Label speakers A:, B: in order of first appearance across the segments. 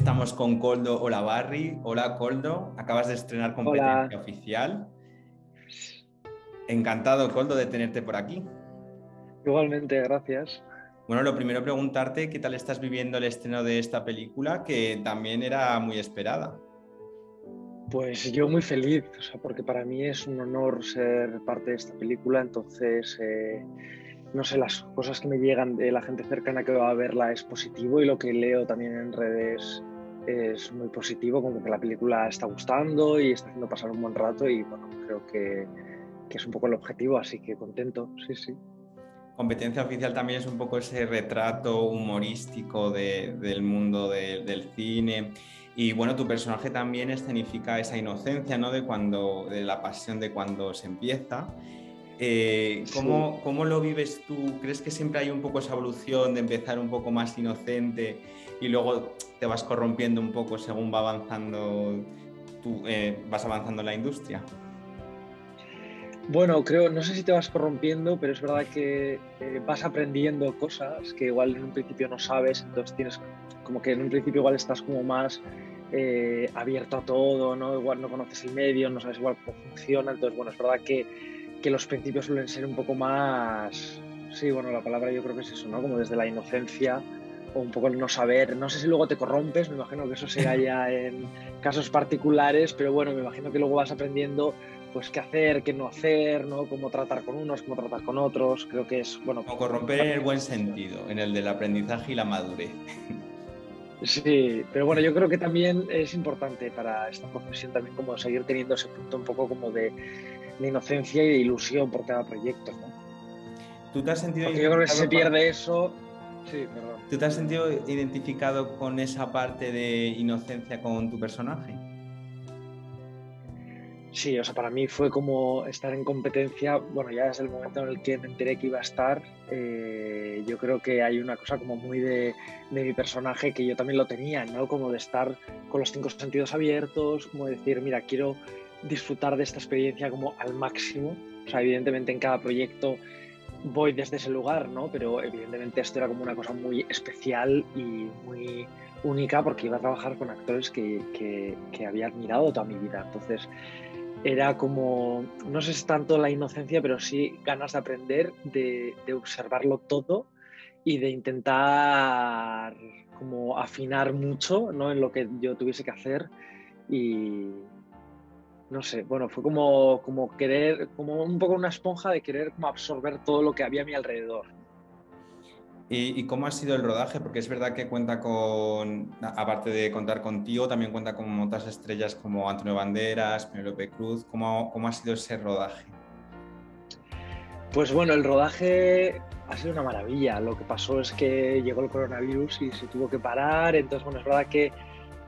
A: estamos con Coldo Olavarri. Hola Coldo, acabas de estrenar competencia oficial. Encantado, Coldo, de tenerte por aquí.
B: Igualmente, gracias.
A: Bueno, lo primero preguntarte qué tal estás viviendo el estreno de esta película, que también era muy esperada.
B: Pues yo muy feliz, porque para mí es un honor ser parte de esta película, entonces, eh, no sé, las cosas que me llegan de la gente cercana que va a verla es positivo y lo que leo también en redes es muy positivo, como que la película está gustando y está haciendo pasar un buen rato y bueno, creo que, que es un poco el objetivo, así que contento, sí, sí.
A: Competencia oficial también es un poco ese retrato humorístico del mundo del cine. Y bueno, tu personaje también escenifica esa inocencia, ¿no? De cuando, de la pasión de cuando se empieza. Eh, ¿cómo, ¿cómo, lo vives tú? ¿Crees que siempre hay un poco esa evolución de empezar un poco más inocente y luego te vas corrompiendo un poco según va avanzando, tú, eh, vas avanzando en la industria?
B: Bueno, creo, no sé si te vas corrompiendo, pero es verdad que eh, vas aprendiendo cosas que igual en un principio no sabes, entonces tienes como que en un principio igual estás como más eh, abierto a todo, ¿no? Igual no conoces el medio, no sabes igual cómo funciona, entonces bueno, es verdad que, que los principios suelen ser un poco más, sí, bueno, la palabra yo creo que es eso, ¿no? Como desde la inocencia o un poco el no saber, no sé si luego te corrompes, me imagino que eso se ya en casos particulares, pero bueno, me imagino que luego vas aprendiendo pues qué hacer, qué no hacer, ¿no? Cómo tratar con unos, cómo tratar con otros. Creo que es, bueno...
A: Como corromper en el buen sentido, en el del aprendizaje y la madurez.
B: Sí, pero bueno, yo creo que también es importante para esta profesión también como seguir teniendo ese punto un poco como de, inocencia y de ilusión por cada proyecto, ¿no?
A: ¿Tú te has sentido
B: Porque yo creo que si se pierde eso... Sí, perdón.
A: ¿Tú te has sentido identificado con esa parte de inocencia con tu personaje?
B: Sí, o sea, para mí fue como estar en competencia, bueno, ya desde el momento en el que me enteré que iba a estar, eh, yo creo que hay una cosa como muy de, mi personaje que yo también lo tenía, ¿no? Como de estar con los cinco sentidos abiertos, como decir, mira, quiero disfrutar de esta experiencia como al máximo. O sea, evidentemente en cada proyecto voy desde ese lugar, ¿no? Pero evidentemente esto era como una cosa muy especial y muy única porque iba a trabajar con actores que, que, había admirado toda mi vida. Entonces, era como, no sé si tanto la inocencia, pero sí ganas de aprender, de, observarlo todo y de intentar como afinar mucho ¿no? en lo que yo tuviese que hacer y no sé, bueno, fue como, como querer, como un poco una esponja de querer como absorber todo lo que había a mi alrededor.
A: ¿Y, cómo ha sido el rodaje? Porque es verdad que cuenta con, aparte de contar contigo, también cuenta con otras estrellas como Antonio Banderas, Penelope Cruz. ¿Cómo, ¿Cómo ha sido ese rodaje?
B: Pues bueno, el rodaje ha sido una maravilla. Lo que pasó es que llegó el coronavirus y se tuvo que parar. Entonces, bueno, es verdad que,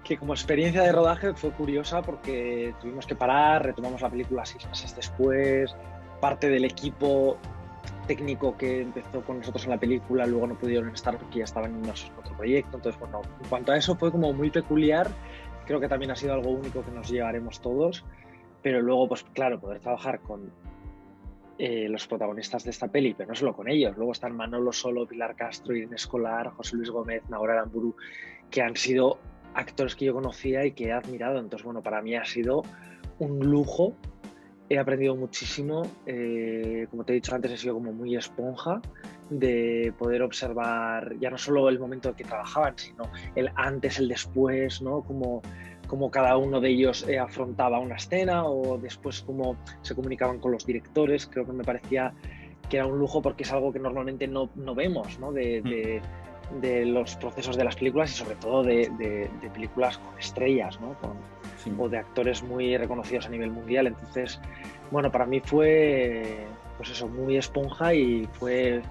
B: que como experiencia de rodaje fue curiosa porque tuvimos que parar, retomamos la película seis meses después. Parte del equipo técnico que empezó con nosotros en la película, luego no pudieron estar porque ya estaban en otro proyecto. Entonces, bueno, en cuanto a eso fue como muy peculiar. Creo que también ha sido algo único que nos llevaremos todos. Pero luego, pues claro, poder trabajar con eh, los protagonistas de esta peli, pero no solo con ellos. Luego están Manolo Solo, Pilar Castro, Irene Escolar, José Luis Gómez, Naura Aramburu, que han sido actores que yo conocía y que he admirado. Entonces, bueno, para mí ha sido un lujo he aprendido muchísimo. Eh, como te he dicho antes, he sido como muy esponja de poder observar ya no solo el momento en que trabajaban, sino el antes, el después, ¿no? Como, como cada uno de ellos eh, afrontaba una escena o después cómo se comunicaban con los directores. Creo que me parecía que era un lujo porque es algo que normalmente no, no vemos, ¿no? De, de, los procesos de las películas y sobre todo de, de películas con estrellas, ¿no? Con, o de actores muy reconocidos a nivel mundial. Entonces, bueno, para mí fue, pues eso, muy esponja y fue,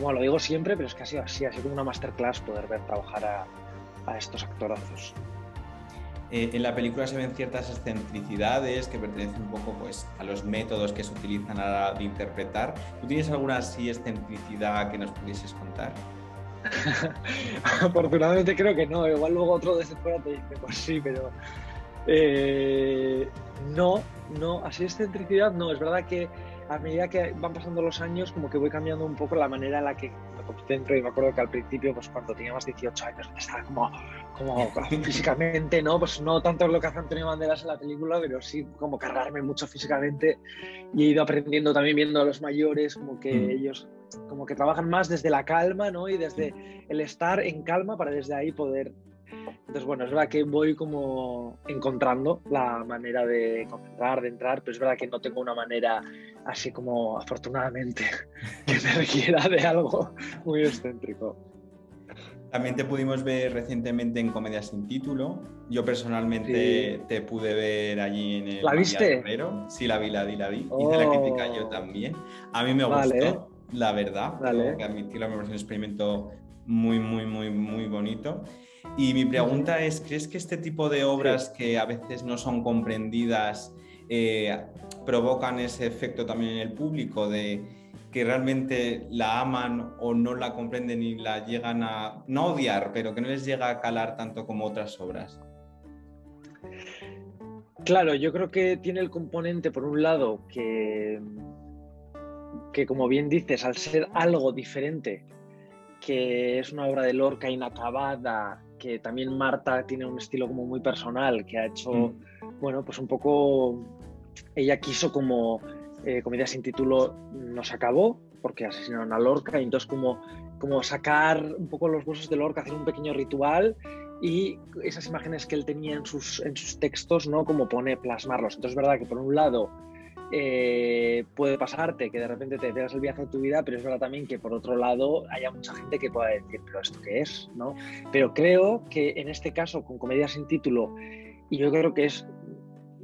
B: bueno, lo digo siempre, pero es que ha sido así, ha sido como una masterclass poder ver trabajar a, estos actorazos.
A: Eh, en la película se ven ciertas excentricidades que pertenecen un poco pues, a los métodos que se utilizan a la hora de interpretar. ¿Tú tienes alguna así excentricidad que nos pudieses contar?
B: Afortunadamente creo que no, igual luego otro desde fuera te dice, pues sí, pero eh, no, no, así excentricidad no. Es verdad que a medida que van pasando los años, como que voy cambiando un poco la manera en la que me concentro y me acuerdo que al principio, pues cuando teníamos 18 años, estaba como, como físicamente, ¿no? Pues no tanto lo que hace Antonio Banderas en la película, pero sí como cargarme mucho físicamente y he ido aprendiendo también viendo a los mayores, como que mm. ellos como que trabajan más desde la calma, ¿no? Y desde el estar en calma para desde ahí poder entonces, bueno, es verdad que voy como encontrando la manera de concentrar, de entrar, pero es verdad que no tengo una manera así como afortunadamente que me requiera de algo muy excéntrico.
A: También te pudimos ver recientemente en Comedia sin título. Yo personalmente te pude ver allí en el.
B: ¿La viste?
A: Sí, la vi, la vi, la vi. Hice la crítica yo oh. también. A mí me gustó, la verdad. Tengo que admitirlo, me parece un experimento muy, muy, muy, muy bonito. Y mi pregunta es, ¿crees que este tipo de obras que a veces no son comprendidas eh, provocan ese efecto también en el público de que realmente la aman o no la comprenden y la llegan a, no odiar, pero que no les llega a calar tanto como otras obras?
B: Claro, yo creo que tiene el componente, por un lado, que, que como bien dices, al ser algo diferente, que es una obra de Lorca inacabada, que también Marta tiene un estilo como muy personal, que ha hecho, mm. bueno, pues un poco, ella quiso como eh, Comedia sin título, nos acabó, porque asesinaron a Lorca, y entonces como, como sacar un poco los huesos de Lorca, hacer un pequeño ritual y esas imágenes que él tenía en sus, en sus textos, ¿no? Como pone, plasmarlos. Entonces es verdad que por un lado eh, puede pasarte que de repente te veas el viaje de tu vida, pero es verdad también que por otro lado haya mucha gente que pueda decir, pero ¿esto qué es? ¿no? Pero creo que en este caso, con Comedia sin título, y yo creo que es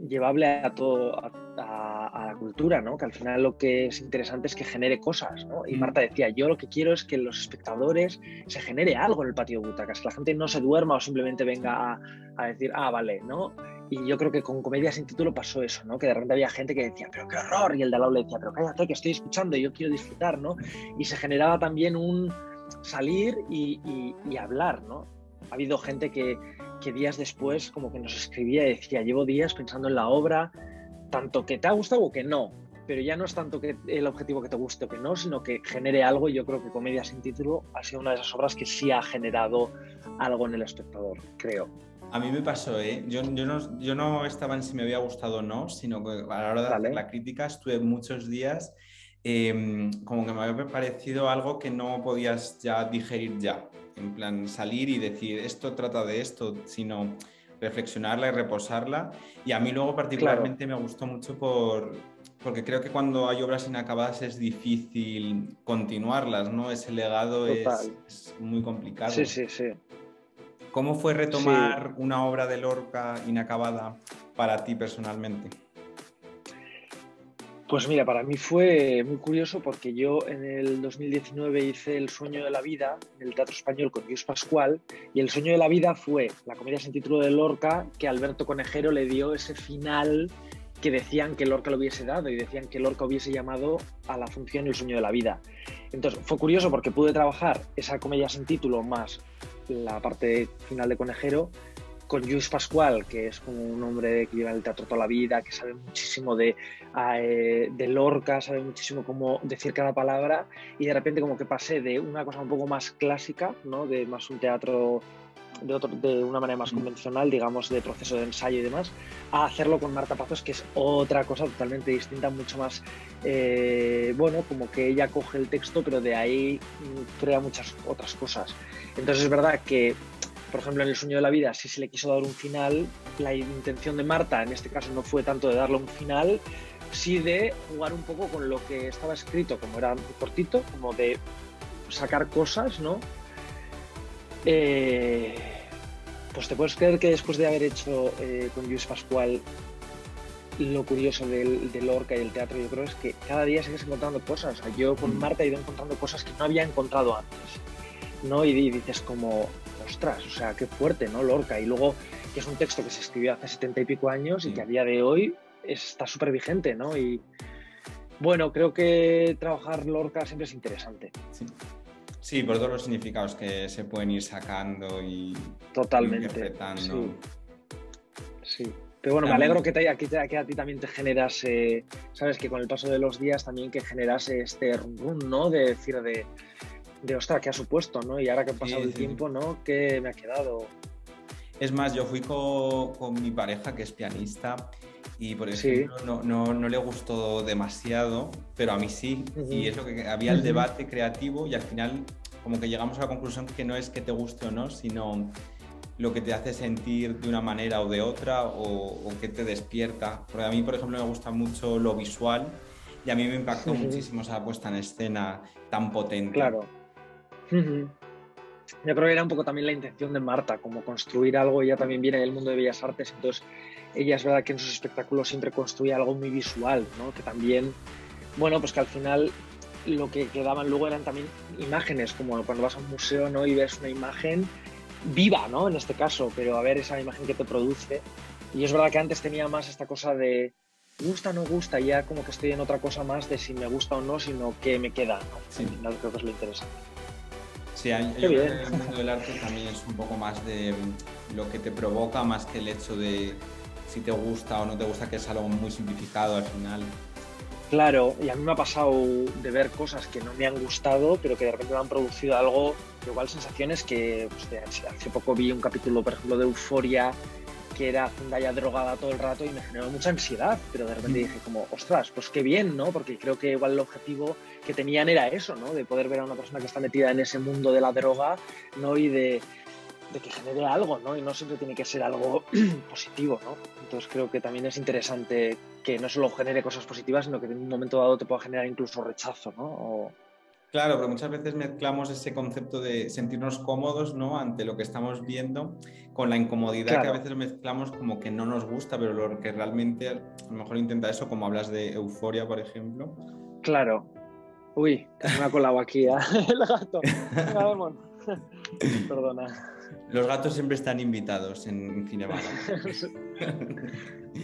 B: llevable a todo cultura, ¿no? Que al final lo que es interesante es que genere cosas, ¿no? Y mm. Marta decía, yo lo que quiero es que los espectadores se genere algo en el patio de butacas, que la gente no se duerma o simplemente venga a, a decir, ah, vale, ¿no? Y yo creo que con Comedia sin título pasó eso, ¿no? Que de repente había gente que decía, pero qué horror, y el de al lado le decía, pero cállate, que estoy escuchando, y yo quiero disfrutar, ¿no? Y se generaba también un salir y, hablar, ¿no? Ha habido gente que, que, días después como que nos escribía y decía, llevo días pensando en la obra, tanto que te ha gustado o que no, pero ya no es tanto que el objetivo que te guste o que no, sino que genere algo y yo creo que Comedia sin título ha sido una de esas obras que sí ha generado algo en el espectador, creo.
A: A mí me pasó, ¿eh? Yo, yo, no, estaba en si me había gustado o no, sino que a la hora de hacer la crítica estuve muchos días em, como que me había parecido algo que no podías ya digerir ya. En plan, salir y decir, esto trata de esto, sino reflexionarla y reposarla. Y a mí luego particularmente me gustó mucho por, porque creo que cuando hay obras inacabadas es difícil continuarlas, ¿no? Ese legado es, es, muy complicado.
B: Sí, sí, sí.
A: ¿Cómo fue retomar una obra de Lorca inacabada para ti personalmente?
B: Pues mira, para mí fue muy curioso porque yo en el 2019 hice El sueño de la vida en el Teatro Español con Luis Pascual y El sueño de la vida fue la comedia sin título de Lorca que Alberto Conejero le dio ese final que decían que Lorca lo hubiese dado y decían que Lorca hubiese llamado a la función El sueño de la vida. Entonces fue curioso porque pude trabajar esa comedia sin título más la parte final de Conejero, con Luis Pascual, que es como un hombre que lleva en el teatro toda la vida, que sabe muchísimo de, eh, de Lorca, sabe muchísimo cómo decir cada palabra, y de repente como que pasé de una cosa un poco más clásica, ¿no? de más un teatro de, otro, de una manera más mm. convencional, digamos, de proceso de ensayo y demás, a hacerlo con Marta Pazos, que es otra cosa totalmente distinta, mucho más, eh, bueno, como que ella coge el texto, pero de ahí mm, crea muchas otras cosas. Entonces es verdad que, por ejemplo, en El sueño de la vida sí se le quiso dar un final, la intención de Marta en este caso no fue tanto de darle un final, sí de jugar un poco con lo que estaba escrito, como era cortito, como de sacar cosas, ¿no? Eh, pues te puedes creer que después de haber hecho eh, con Luis Pascual lo curioso del, del, Lorca y del teatro, yo creo es que cada día sigues encontrando cosas. yo con Marta he ido encontrando cosas que no había encontrado antes. ¿no? Y, dices como, ostras, o sea, qué fuerte, ¿no? Lorca. Y luego que es un texto que se escribió hace setenta y pico años y que a día de hoy está súper vigente, ¿no? Y bueno, creo que trabajar Lorca siempre es interesante.
A: Sí. por todos los significados que se pueden ir sacando y
B: Totalmente. interpretando. Sí. Pero bueno, me alegro que, te, que, a ti también te generase, sabes, que con el paso de los días también que generase este rum, ¿no? De decir, de, de ostras, ¿qué ha supuesto, no? Y ahora que ha pasado el tiempo, ¿no? ¿Qué me ha quedado?
A: Es más, yo fui con, mi pareja, que es pianista, y por ejemplo no, no, no, le gustó demasiado, pero a mí sí. Y es lo que había el debate creativo y al final como que llegamos a la conclusión que no es que te guste o no, sino lo que te hace sentir de una manera o de otra o, o que te despierta. Porque a mí, por ejemplo, me gusta mucho lo visual y a mí me impactó muchísimo esa puesta en escena tan potente.
B: Claro. Yo creo que era un poco también la intención de Marta, como construir algo, ella también viene del mundo de Bellas Artes, entonces ella es verdad que en sus espectáculos siempre construía algo muy visual, ¿no? que también, bueno, pues que al final lo que quedaban luego eran también imágenes, como cuando vas a un museo ¿no? y ves una imagen viva, ¿no? En este caso, pero a ver esa imagen que te produce. Y es verdad que antes tenía más esta cosa de gusta o no gusta, ya como que estoy en otra cosa más de si me gusta o no, sino que me queda, ¿no? Sí. Al final creo que es lo interesante.
A: Sí, yo creo que el mundo del arte también es un poco más de mm, lo que te provoca, más que el hecho de si te gusta o no te gusta, que es algo muy simplificado al final.
B: Claro, y a mí me ha pasado de ver cosas que no me han gustado, pero que de repente me han producido algo, igual sensaciones que pues, hace poco vi un capítulo, por ejemplo, de Euforia, que era Zendaya drogada todo el rato y me generó mucha ansiedad, pero de repente mm. dije como, ostras, pues qué bien, ¿no? Porque creo que igual el objetivo que tenían era eso, ¿no? De poder ver a una persona que está metida en ese mundo de la droga, ¿no? Y de, que genere algo, ¿no? Y no siempre tiene que ser algo positivo, ¿no? Entonces creo que también es interesante que no solo genere cosas positivas, sino que en un momento dado te pueda generar incluso rechazo, ¿no?
A: Claro, pero muchas veces mezclamos ese concepto de sentirnos cómodos ¿no? ante lo que estamos viendo con la incomodidad que a veces mezclamos como que no nos gusta, pero lo que realmente a lo mejor intenta eso, como hablas de euforia, por ejemplo.
B: Claro. Uy, me ha colado aquí ¿eh? el gato. Perdona.
A: Los gatos siempre están invitados en Cinemara.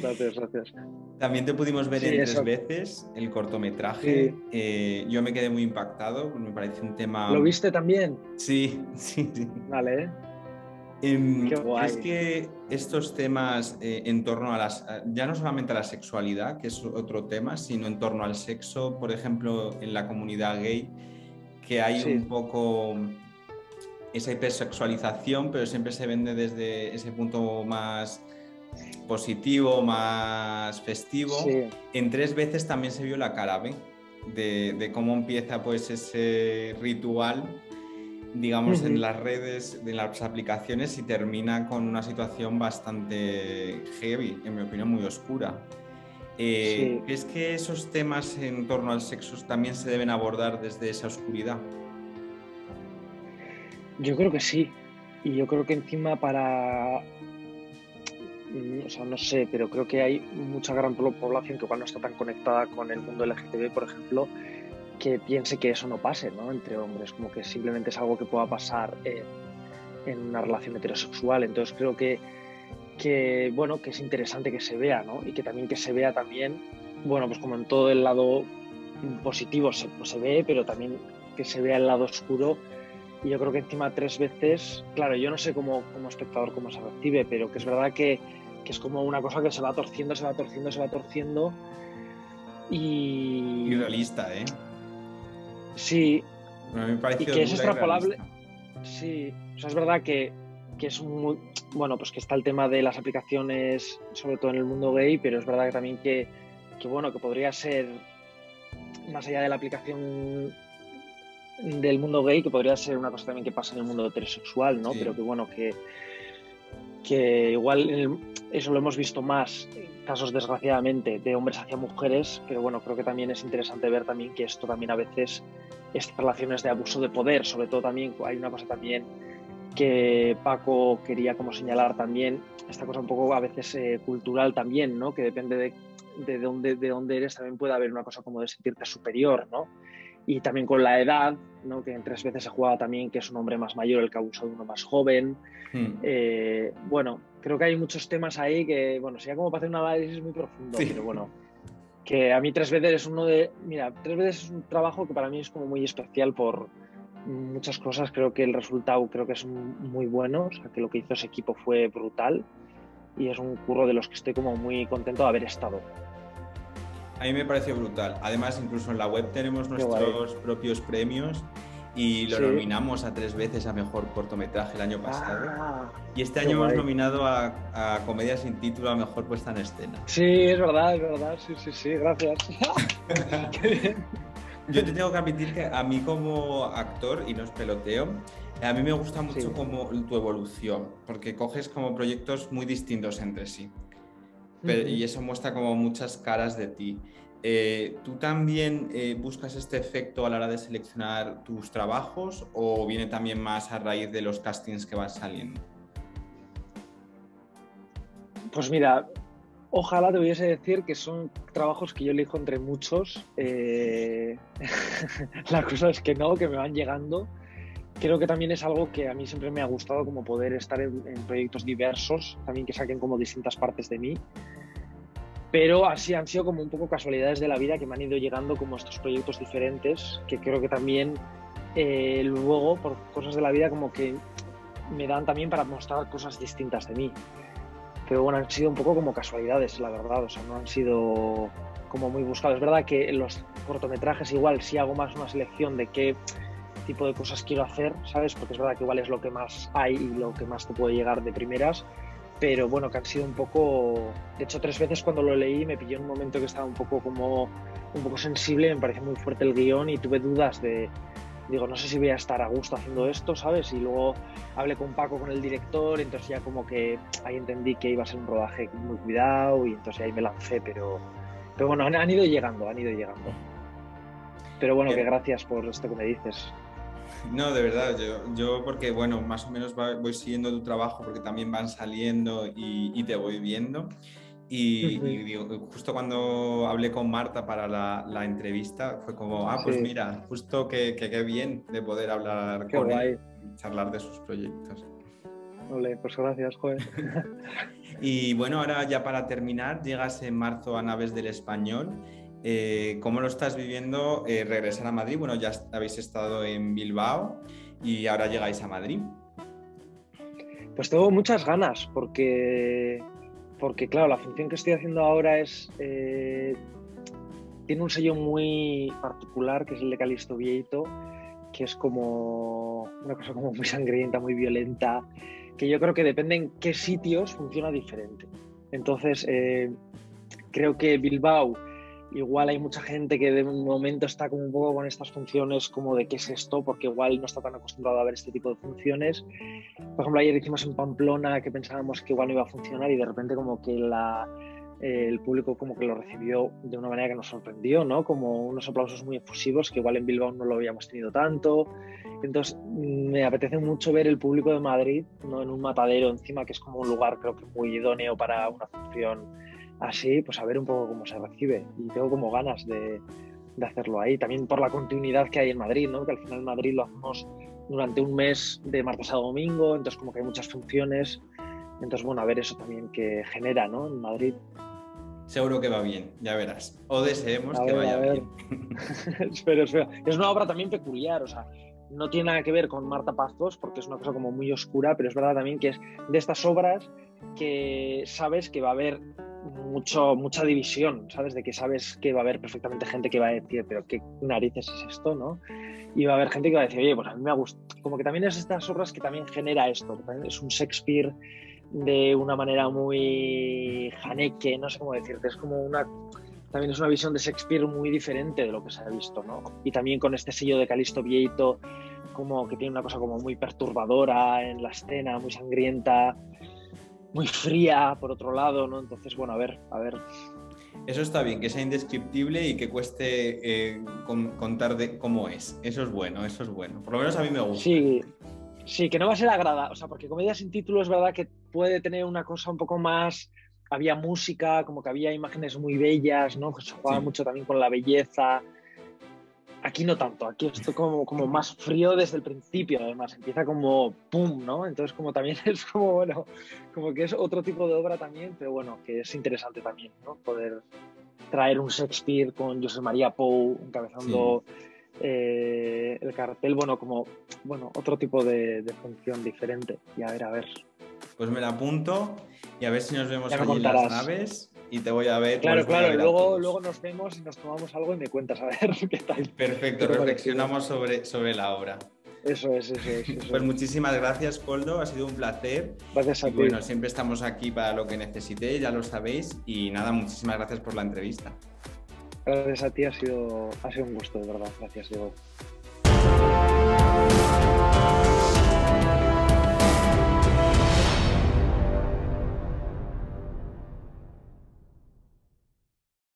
B: gracias, gracias.
A: También te pudimos ver en tres veces el cortometraje. Eh, yo me quedé muy impactado, me parece un tema.
B: ¿Lo viste también?
A: Sí, sí, sí.
B: Vale.
A: Em, es que estos temas eh, en torno a las, ya no solamente a la sexualidad, que es otro tema, sino en torno al sexo, por ejemplo, en la comunidad gay, que hay un poco esa hipersexualización, pero siempre se vende desde ese punto más positivo, más festivo. En tres veces también se vio la cara B de, cómo empieza pues ese ritual, digamos, en las redes, en las aplicaciones y termina con una situación bastante heavy, en mi opinión muy oscura. Eh, ¿Es que esos temas en torno al sexo también se deben abordar desde esa oscuridad?
B: Yo creo que sí. Y yo creo que encima para... Mm, o sea, no sé, pero creo que hay mucha gran población que igual no está tan conectada con el mundo LGTB, por ejemplo, que piense que eso no pase, ¿no? Entre hombres, como que simplemente es algo que pueda pasar en, una relación heterosexual. Entonces creo que, que, bueno, que es interesante que se vea, ¿no? Y que también que se vea también, bueno, pues como en todo el lado positivo se, pues se ve, pero también que se vea el lado oscuro y yo creo que encima tres veces, claro, yo no sé cómo, como espectador cómo se recibe, pero que es verdad que, que, es como una cosa que se va torciendo, se va torciendo, se va torciendo. Y.
A: Y realista, ¿eh?
B: Sí.
A: A mí me parece
B: y que es extrapolable. Sí, o sea, es verdad que, que es muy. Bueno, pues que está el tema de las aplicaciones, sobre todo en el mundo gay, pero es verdad que también que, que bueno, que podría ser más allá de la aplicación del mundo gay, que podría ser una cosa también que pasa en el mundo heterosexual, ¿no? Pero que bueno, que, que igual eso lo hemos visto más casos desgraciadamente de hombres hacia mujeres, pero bueno, creo que también es interesante ver también que esto también a veces, estas relaciones de abuso de poder, sobre todo también hay una cosa también que Paco quería como señalar también, esta cosa un poco a veces eh, cultural también, ¿no? Que depende de, de, dónde, de dónde eres, también puede haber una cosa como de sentirte superior, ¿no? y también con la edad, ¿no? que en tres veces se juega también que es un hombre más mayor el que abusa de uno más joven. Hmm. Eh, bueno, creo que hay muchos temas ahí que, bueno, sería como para hacer un análisis muy profundo, pero bueno, que a mí tres veces es uno de, mira, tres veces es un trabajo que para mí es como muy especial por muchas cosas, creo que el resultado creo que es muy bueno, o sea, que lo que hizo ese equipo fue brutal y es un curro de los que estoy como muy contento de haber estado.
A: A mí me pareció brutal. Además, incluso en la web tenemos nuestros propios premios y lo nominamos a tres veces a Mejor Cortometraje el año pasado. Ah, y este año hemos nominado a, a, Comedia sin título a Mejor Puesta en Escena.
B: Sí, es verdad, es verdad, sí, sí, sí, gracias.
A: Yo te tengo que admitir que a mí como actor, y no es peloteo, a mí me gusta mucho como tu evolución, porque coges como proyectos muy distintos entre sí. Y eso muestra como muchas caras de ti. Eh, ¿Tú también eh, buscas este efecto a la hora de seleccionar tus trabajos o viene también más a raíz de los castings que van saliendo?
B: Pues mira, ojalá te hubiese decir que son trabajos que yo elijo entre muchos. Eh, la cosa es que no, que me van llegando. Creo que también es algo que a mí siempre me ha gustado, como poder estar en proyectos diversos, también que saquen como distintas partes de mí pero así han sido como un poco casualidades de la vida que me han ido llegando como estos proyectos diferentes, que creo que también eh, luego, por cosas de la vida, como que me dan también para mostrar cosas distintas de mí. Pero bueno, han sido un poco como casualidades, la verdad, o sea, no han sido como muy buscados. Es verdad que en los cortometrajes igual sí hago más una selección de qué tipo de cosas quiero hacer, ¿sabes? Porque es verdad que igual es lo que más hay y lo que más te puede llegar de primeras pero bueno, que han sido un poco, de hecho tres veces cuando lo leí me pilló en un momento que estaba un poco como, un poco sensible, me pareció muy fuerte el guion y tuve dudas de, digo, no sé si voy a estar a gusto haciendo esto, ¿sabes? Y luego hablé con Paco, con el director, entonces ya como que ahí entendí que iba a ser un rodaje muy cuidado y entonces ahí me lancé, pero, pero bueno, han, ido llegando, han ido llegando. Pero bueno, que gracias por esto que me dices.
A: No, de verdad, yo, porque, bueno, más o menos voy siguiendo tu trabajo porque también van saliendo y, te voy viendo. Y, justo cuando hablé con Marta para la, entrevista, fue como, ah, pues mira, justo que, qué bien de poder hablar con él y charlar de sus proyectos.
B: Ole, pues gracias, joder.
A: y bueno, ahora ya para terminar, llegas en marzo a Naves del Español eh, ¿Cómo lo estás viviendo eh, regresar a Madrid? Bueno, ya habéis estado en Bilbao y ahora llegáis a Madrid.
B: Pues tengo muchas ganas porque, porque claro, la función que estoy haciendo ahora es... Eh, tiene un sello muy particular que es el de Calisto Vieito, que es como una cosa como muy sangrienta, muy violenta, que yo creo que depende en qué sitios funciona diferente. Entonces, creo que Bilbao igual hay mucha gente que de momento está como un poco con estas funciones como de qué es esto, porque igual no está tan acostumbrado a ver este tipo de funciones. Por ejemplo, ayer hicimos en Pamplona que pensábamos que igual no iba a funcionar y de repente como que la, eh, el público como que lo recibió de una manera que nos sorprendió, ¿no? Como unos aplausos muy efusivos que igual en Bilbao no lo habíamos tenido tanto. Entonces me apetece mucho ver el público de Madrid, ¿no? En un matadero encima, que es como un lugar creo que muy idóneo para una función así, pues a ver un poco cómo se recibe. Y tengo como ganas de, hacerlo ahí. También por la continuidad que hay en Madrid, ¿no? Que al final en Madrid lo hacemos durante un mes de martes a domingo, entonces como que hay muchas funciones. Entonces, bueno, a ver eso también que genera, ¿no? En Madrid.
A: Seguro que va bien, ya verás. O deseemos que vaya bien.
B: espero, espero. Es una obra también peculiar, o sea, no tiene nada que ver con Marta Pazos, porque es una cosa como muy oscura, pero es verdad también que es de estas obras que sabes que va a haber mucho, mucha división, ¿sabes? De que sabes que va a haber perfectamente gente que va a decir, pero qué narices es esto, ¿no? Y va a haber gente que va a decir, oye, pues a mí me gusta. Como que también es estas obras que también genera esto. Es un Shakespeare de una manera muy janeque, no sé cómo decirte. Es como una. También es una visión de Shakespeare muy diferente de lo que se ha visto, ¿no? Y también con este sello de Calisto Vieito, como que tiene una cosa como muy perturbadora en la escena, muy sangrienta muy fría por otro lado, ¿no? Entonces, bueno, a ver, a ver.
A: Eso está bien, que sea indescriptible y que cueste eh, contar de cómo es. Eso es bueno, eso es bueno. Por lo menos a mí me gusta.
B: Sí, sí, que no va a ser agradable. O sea, porque comedia sin título es verdad que puede tener una cosa un poco más. Había música, como que había imágenes muy bellas, ¿no? Se jugaba mucho también con la belleza. Aquí no tanto, aquí esto como, como más frío desde el principio, además, empieza como pum, ¿no? Entonces como también es como, bueno, como que es otro tipo de obra también, pero bueno, que es interesante también, ¿no? Poder traer un Shakespeare con José María Pou encabezando eh, el cartel, bueno, como, bueno, otro tipo de, función diferente. Y a ver, a ver.
A: Pues me la apunto y a ver si nos vemos allí en las naves y te voy a ver.
B: Claro, claro, y luego, luego nos vemos y nos tomamos algo y me cuentas a ver qué tal.
A: Perfecto, reflexionamos sobre, sobre la obra.
B: Eso es, eso es.
A: Pues muchísimas gracias, Coldo, ha sido un placer.
B: Gracias a ti.
A: Bueno, siempre estamos aquí para lo que necesitéis, ya lo sabéis. Y nada, muchísimas gracias por la entrevista.
B: Gracias a ti, ha sido, ha sido un gusto, de verdad. Gracias, Diego.